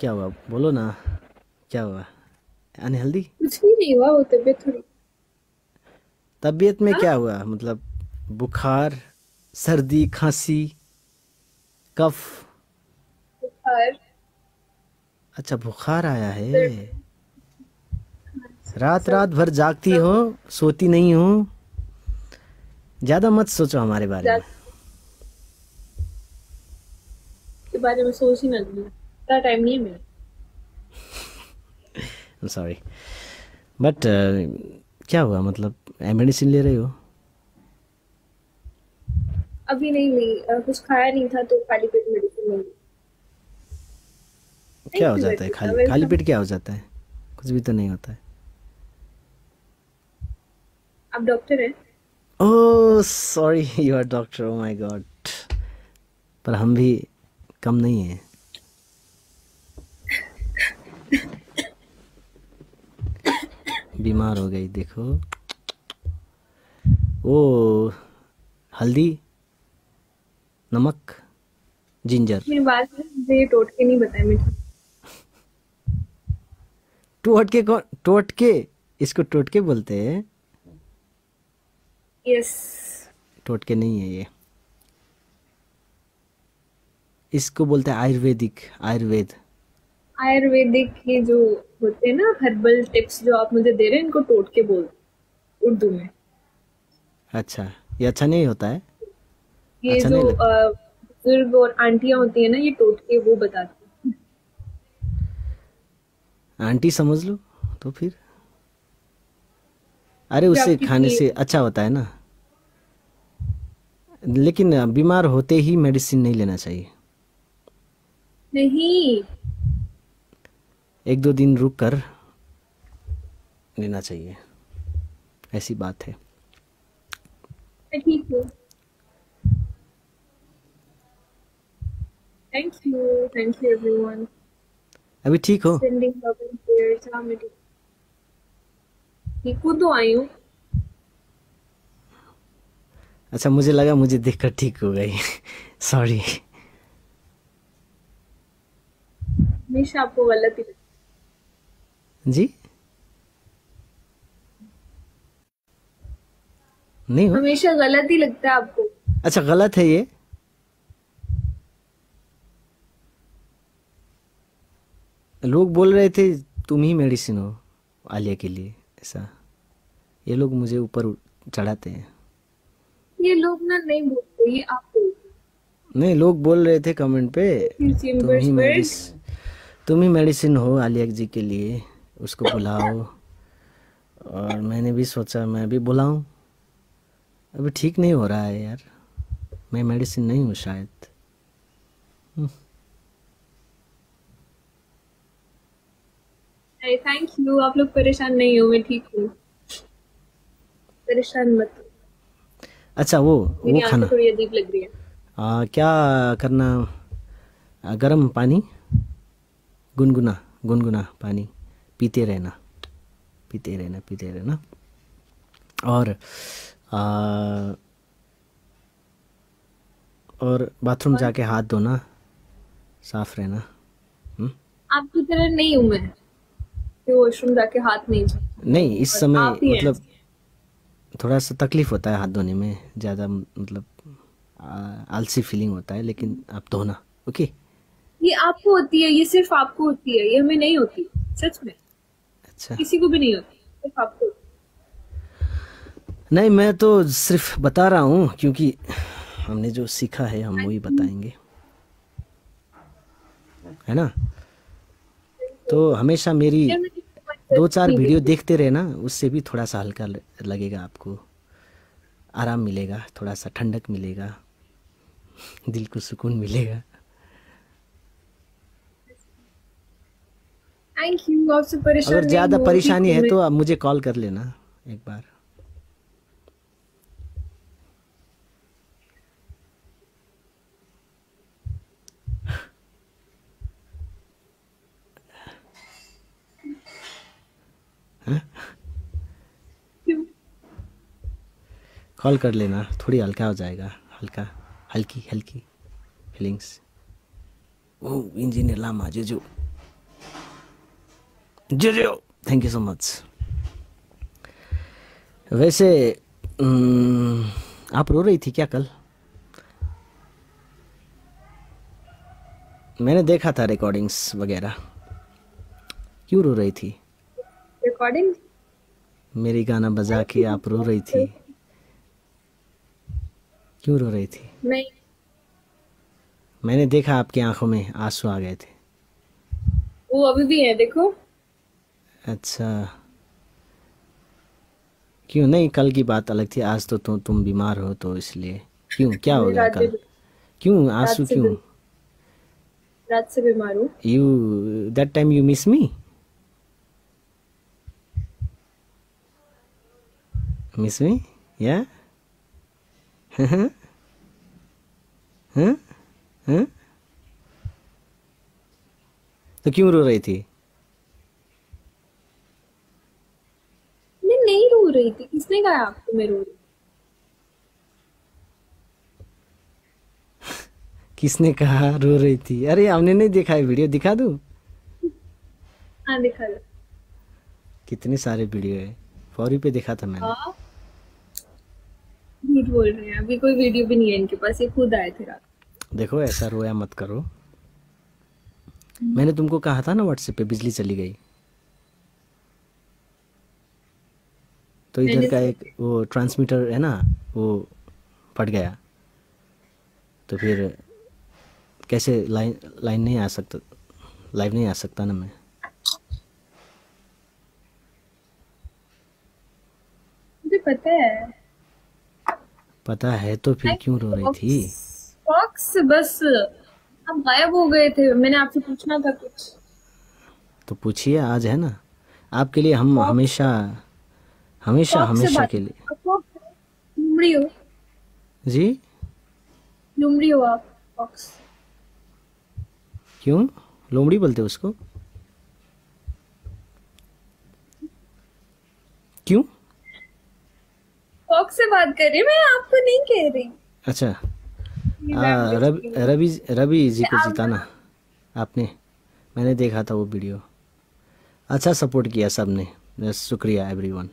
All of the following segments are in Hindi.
क्या हुआ? बोलो ना। क्या हुआ? अनहेल्दी? कुछ भी नहीं हुआ वो तबीयत थोड़ी। तबीयत में हाँ? क्या हुआ? मतलब बुखार सर्दी खांसी कफ? बुखार। अच्छा बुखार आया है। रात रात भर जागती हो सोती नहीं हो। ज़्यादा मत सोचो हमारे बारे में। के बारे में सोच ही ना इतना टाइम नहीं मेरा सॉरी बट क्या हुआ? मतलब मेडिसिन ले रही हो? अभी नहीं ली। कुछ खाया नहीं था तो खाली पेट मेडिसिन नहीं ली। क्या हो जाता है? खाली खाली पेट क्या हो जाता है? कुछ भी तो नहीं होता है। आप डॉक्टर हैं? ओह sorry you are doctor oh my god पर हम भी कम नहीं हैं। बीमार हो गई देखो। ओ हल्दी नमक जिंजर। मुझे टोटके नहीं बताए मैं टोटके कौन टोटके इसको टोटके बोलते हैं। यस टोटके नहीं है ये। इसको बोलते हैं आयुर्वेदिक आयुर्वेद। आयुर्वेदिक ये जो होते हैं ना हर्बल टिप्स जो आप मुझे दे रहे हैं इनको टोटके बोलते हैं उर्दू में। अच्छा ये अच्छा नहीं होता है? ये अच्छा जो बुज़ुर्ग और आंटियाँ होती है ना ये टोटके वो बताती हैं। आंटी समझ लो तो फिर? अरे कि उससे खाने से अच्छा होता है ना। लेकिन बीमार होते ही मेडिसिन नहीं लेना चाहिए। नहीं एक दो दिन रुक कर लेना चाहिए। ऐसी बात है। ठीक हूँ। Thank you thank you everyone अभी ठीक हो? हाँ ठीक हूँ तो आई हूँ। अच्छा मुझे लगा मुझे देखकर ठीक हो गई। सॉरी हमेशा आपको गलत ही। जी। नहीं हो? हमेशा गलत ही लगता है आपको। अच्छा गलत है ये। लोग बोल रहे थे तुम ही मेडिसिन हो आलिया के लिए ऐसा। ये लोग मुझे ऊपर चढ़ाते हैं। ये लोग ना नहीं बोलते ये आप बोलते नहीं लोग बोल रहे थे कमेंट पे तुम ही वर्ड मेडिस तुम ही मेडिसिन हो आलिया जी के लिए। उसको बुलाओ। और मैंने भी सोचा मैं भी बुलाऊं। अभी ठीक नहीं हो रहा है यार। मैं मेडिसिन नहीं हूँ शायद। थैंक यू आप लोग परेशान नहीं हो मैं ठीक हूँ। परेशान मत अच्छा वो वो खाना। थोड़ी अजीब लग रही है। आ, क्या करना? गर्म पानी? गुनगुना गुनगुना पानी। पीते रहना पीते रहना पीते रहना। और आ, और बाथरूम जाके हाथ धोना साफ़ रहना हम्म? आपकी तरह नहीं हूँ मैं। वॉशरूम जाके हाथ नहीं नहीं इस समय मतलब थोड़ा सा तकलीफ़ होता है हाथ धोने में ज़्यादा मतलब आलसी फीलिंग होता है लेकिन आप धोना ओके? ये आपको होती है ये सिर्फ़ आपको होती है ये हमें नहीं होती सच में। अच्छा। किसी को भी नहीं होती सिर्फ़ आपको। नहीं मैं तो सिर्फ़ बता रहा हूँ क्योंकि हमने जो सीखा है हम वही बताएँगे। है ना? तो हमेशा मेरी दो चार वीडियो देखते रहना उससे भी थोड़ा सा हल्का लगेगा आपको। आराम मिलेगा थोड़ा सा ठंडक मिलेगा दिल को सुकून मिलेगा। थैंक यू आपसे परेशान अगर ज़्यादा परेशानी है तो। आप मुझे कॉल कर लेना एक बार। कॉल कर लेना थोड़ी हल्का हो जाएगा हल्का हल्की हल्की फीलिंग्स ओ इंजीनियर लामा जो जो। जो जो थैंक यू सो मच वैसे आप रो रही थी क्या कल? मैंने देखा था रिकॉर्डिंग्स वगैरह। क्यों रो रही थी? रिकॉर्डिंग मेरी गाना बजा के आप रो रही थी। क्यों रो रही थी? नहीं। मैंने देखा आपकी आँखों में आँसू आ गए थे। वो अभी भी है देखो। अच्छा। क्यों? नहीं कल की बात अलग थी। आज तो तु, तुम बीमार हो तो इसलिए। क्यों? क्या हो गया कल? क्यों? आँसू क्यों? रात से बीमार हूँ। That time you miss me? Miss me? Yeah? Huh? Huh? Huh? तो क्यों रो रही थी मैं नहीं रो रही थी? किसने कहा आपको मैं रो रही किसने कहा रो रही थी? अरे हमने नहीं देखा है वीडियो दिखा दूँ? हाँ दिखा दो। कितने सारे वीडियो है? फौरी पे देखा था मैंने। हाँ। झूठ बोल रहे हैं अभी कोई वीडियो भी नहीं है इनके पास ये खुद आए थे रात देखो ऐसा रोया मत करो। मैंने तुमको कहा था ना व्हाट्सएप पे बिजली चली गई। तो इधर का एक वो ट्रांसमीटर है ना वो फट गया। तो फिर कैसे लाइन लाइन नहीं आ सकता लाइव नहीं आ सकता ना मैं। मुझे पता है। पता है तो फिर क्यों रो रही थी? फॉक्स बस आप गायब हो गए थे। मैंने आपसे पूछना था कुछ। तो पूछिए आज है ना। आपके लिए हम हमेशा हमेशा Fox हमेशा के लिए। लुमड़ी हो। जी? लुमड़ी हो आप फॉक्स क्यों? लोमड़ी बोलते हो उसको? क्यों? फॉक्स से बात कर रही मैं आपको नहीं कह रही। अच्छा। आ, language रवि रवि जी को आप- जिताना। आपने मैंने देखा था वो वीडियो। अच्छा सपोर्ट किया सबने। शुक्रिया एवरीवन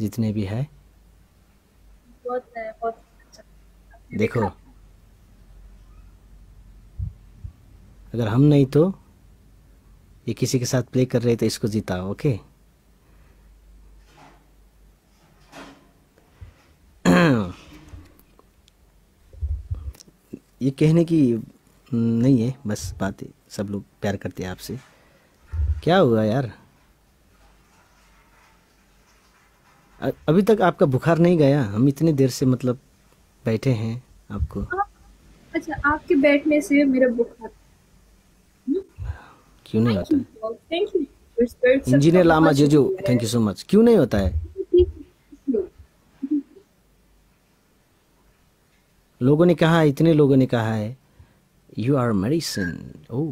जितने भी है। बहुत है बहुत अच्छा। देखो। अगर हम नहीं तो ये किसी के साथ प्ले कर रहे तो इसको जिताओ ओके ये कहने की नहीं है बस बात सब लोग प्यार करते हैं आपसे। क्या हुआ यार? अभी तक आपका बुखार नहीं गया? हम इतने देर से मतलब बैठे हैं आपको। अच्छा आपके बैठने से मेरा बुखार क्यों नहीं होता? है इंजीनियर लामा जेजू थैंक यू सो मच क्यों नहीं होता है? लोगों ने कहा इतने लोगों ने कहा है you are medicine oh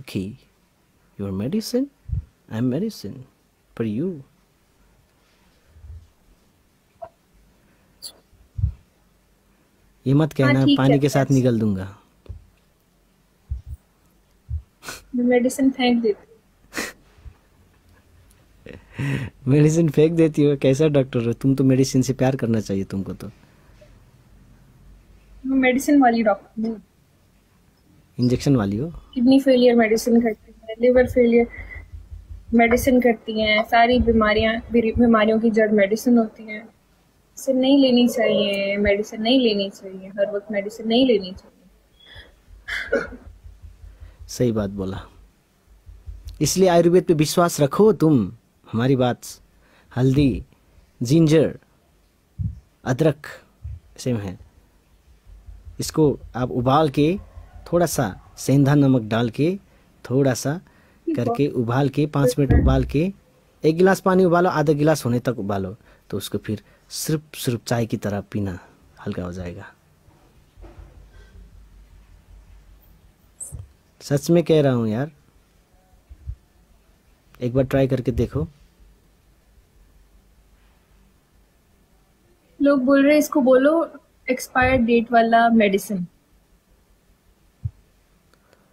okay you are medicine I am medicine for you ये मत कहना ठीक पानी के साथ निकल दूँगा। मेडिसिन फेंक देती मेडिसिन फेंक देती हो? कैसा डॉक्टर हो? तुम तो मेडिसिन से प्यार करना चाहिए तुमको तो। मेडिसिन वाली डॉक्टर हूँ। इंजेक्शन वाली हो? किडनी फेलियर मेडिसिन करती है लिवर फेलियर मेडिसिन करती हैं सारी बीमारियाँ बीमारियों की जड़ मेडिसिन होती हैं। इसे नहीं लेनी चाहिए मेडिसिन नहीं लेनी चाहिए, हर वक्त मेडिसिन नहीं लेनी चाहिए। सही बात बोला। इसलिए आयुर्वेद पे विश्वास रखो तुम, हमारी बात हल्दी, जिंजर, अदरक, सेम है। इसको आप उबाल के थोड़ा सा सेंधा नमक डाल के, थोड़ा सा करके उबाल के, पाँच मिनट उबाल के, एक गिलास पानी उबालो, आधा गिलास होने तक उबालो तो उसको फिर सिर्फ़ सिर्फ़ चाय की तरह पीना हल्का हो जाएगा। सच में कह रहा हूँ यार एक बार ट्राई करके देखो। लोग बोल रहे इसको बोलो एक्सपायर डेट वाला मेडिसिन।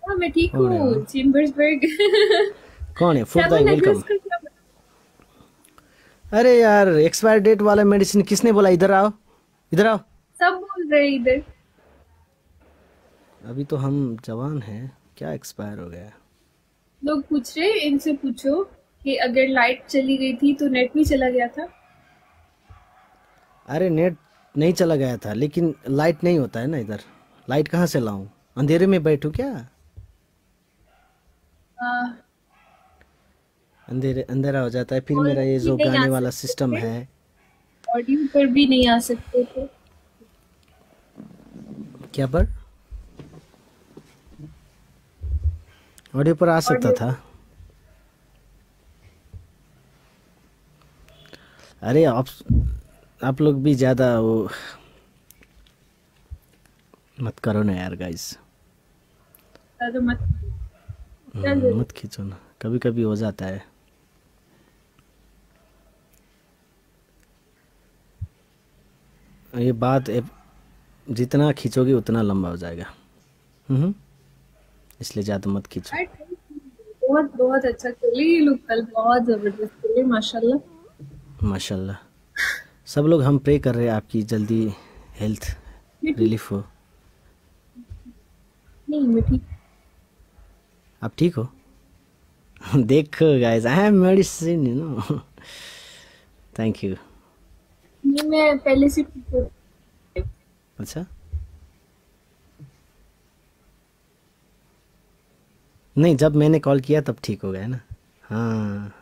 हाँ मैं ठीक हूँ। कौन है? सेवन वेलकम अरे यार एक्सपायर डेट वाला मेडिसिन किसने बोला? इधर आओ इधर आओ। सब बोल रहे हैं इधर। अभी तो हम जवान हैं क्या एक्सपायर हो गया? लोग पूछ रहे हैं, इनसे पूछो कि अगर लाइट चली गई थी तो नेट भी चला गया था? अरे नेट नहीं चला गया था लेकिन लाइट नहीं होता है ना इधर। लाइट कहाँ से लाऊं? अंधेरे में बैठूं क्या? आ, अंधेरे अंधेरा हो जाता है फिर मेरा ये जो गाने वाला सिस्टम है। ऑडियो पर भी नहीं आ सकते थे। क्या पर? ऑडियो पर आ सकता था। अरे आप आप लोग भी ज़्यादा वो मत करो ना यार गाइस मत मत खींचो ना। कभी कभी हो जाता है। ये बात जितना खींचोगे उतना लंबा हो जाएगा। हम्म। इसलिए ज़्यादा मत खींचो। बहुत बहुत अच्छा खेले ये लोग कल बहुत ज़बरदस्त खेले माशाल्लाह। माशाल्लाह। सब लोग हम प्रे कर रहे हैं आपकी जल्दी हेल्थ रिलीफ हो। नहीं मैं ठीक आप ठीक हो? देखो guys I am medicine you know thank you नहीं मैं पहले से अच्छा। नहीं जब मैंने कॉल किया तब ठीक हो गया ना? हाँ।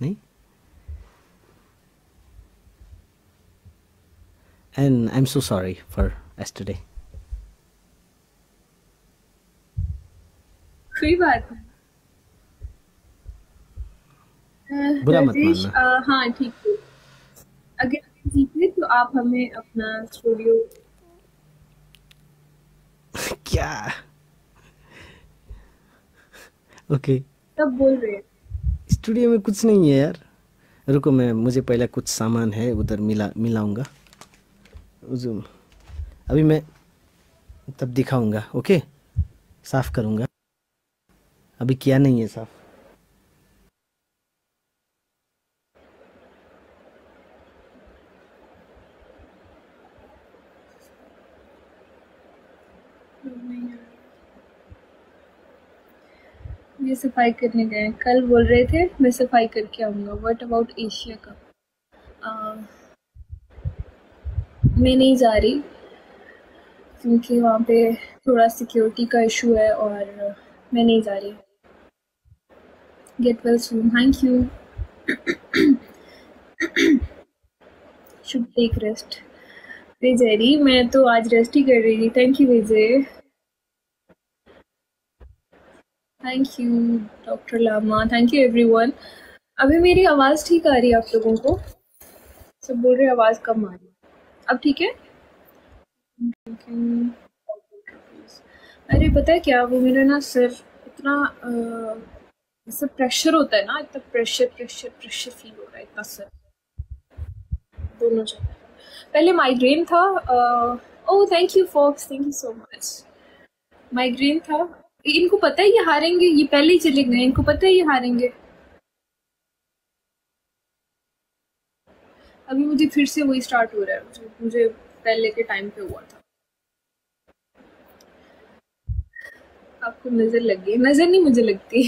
नहीं? I am so sorry for yesterday कोई बात नहीं। बुरा मत मानना। हाँ ठीक है। अगर जीते तो आप हमें अपना स्टूडियो क्या? ओके सब बोल रहे हैं। स्टूडियो में कुछ नहीं है यार। रुको मैं मुझे पहले कुछ सामान है उधर मिला मिलाऊँगा। उस- अभी मैं तब दिखाऊँगा ओके साफ़ करूँगा। अभी किया नहीं है साफ़। ये सफ़ाई करने गए हैं। कल बोल रहे थे मैं सफ़ाई करके आऊँगा। व्हाट अबाउट एशिया का? अह, मैं नहीं जा रही क्योंकि वहाँ पे थोड़ा सिक्योरिटी का इशू है और मैं नहीं जा रही। Get well soon thank you should take rest Vijay मैं तो आज रेस्ट ही कर रही थी। Thank you Vijay. Thank you doctor Lama thank you everyone अभी मेरी आवाज़ ठीक आ रही है आप लोगों को? सब बोल रहे आवाज़ कम आ रही है। अब ठीक है? अरे, पता है क्या? वो मेरा ना सर इतना जैसे प्रेशर होता है ना, इतना प्रेशर प्रेशर प्रेशर फील हो रहा है, इतना सर। दोनों पहले माइग्रेन था ओह thank you folks thank you so much migraine था इनको पता है ये हारेंगे, ये पहले ही चले गए, इनको पता है ये हारेंगे। अभी मुझे फिर से वही स्टार्ट हो रहा है मुझे मुझे पहले के टाइम पे हुआ था। आपको नज़र लग गई, नज़र नहीं मुझे लगती।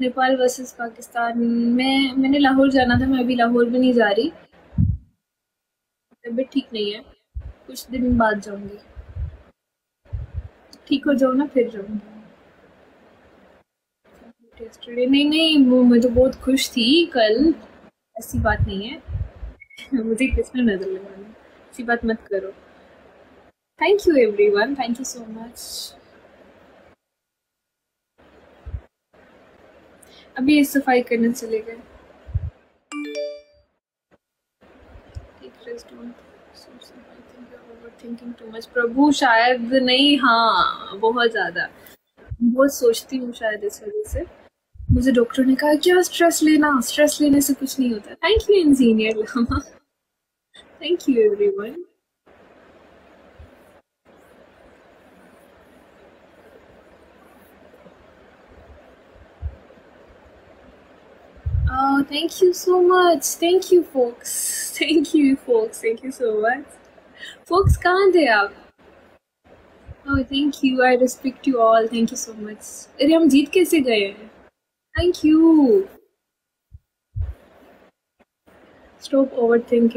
नेपाल वर्सेस पाकिस्तान, मैं, मैंने लाहौर जाना था, मैं अभी लाहौर भी नहीं जा रही। तबीयत ठीक नहीं है, कुछ दिन बाद जाऊँगी। ठीक हो जाओ ना, फिर जाऊँगी। नहीं नहीं, वो मैं तो बहुत खुश थी कल। ऐसी बात नहीं है। मुझे किसने नज़र लगानी ऐसी बात मत करो। Thank you everyone thank you so much अभी ये सफ़ाई करने चले गए। I think thinking too much Prabhu शायद नहीं हाँ बहुत ज़्यादा बहुत सोचती हूँ शायद इस वजह से मुझे डॉक्टर ने कहा क्या स्ट्रेस लेना स्ट्रेस लेने से कुछ नहीं होता thank you engineer Lama thank you everyone Oh, thank you so much. Thank you, folks. Thank you, folks. Thank you so much. Folks, कहाँ थे आप? Oh, thank you. I respect you all. Thank you so much. अरे हम जीत कैसे गए हैं? Thank you. Stop overthinking.